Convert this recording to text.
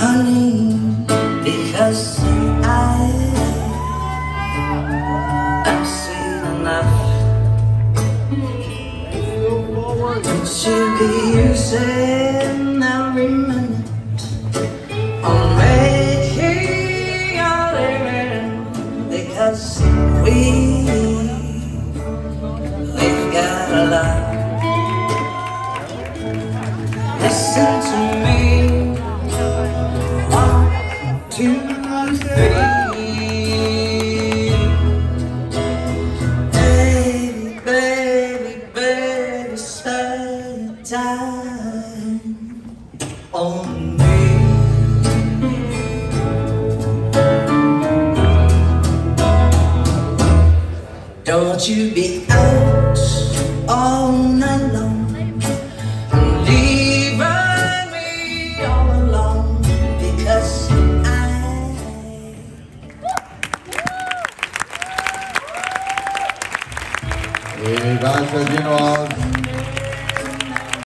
honey because I I've seen enough to be using every minute on making our living because we we've got a. Listen to me. Don't you be out all night Y gracias, Gino.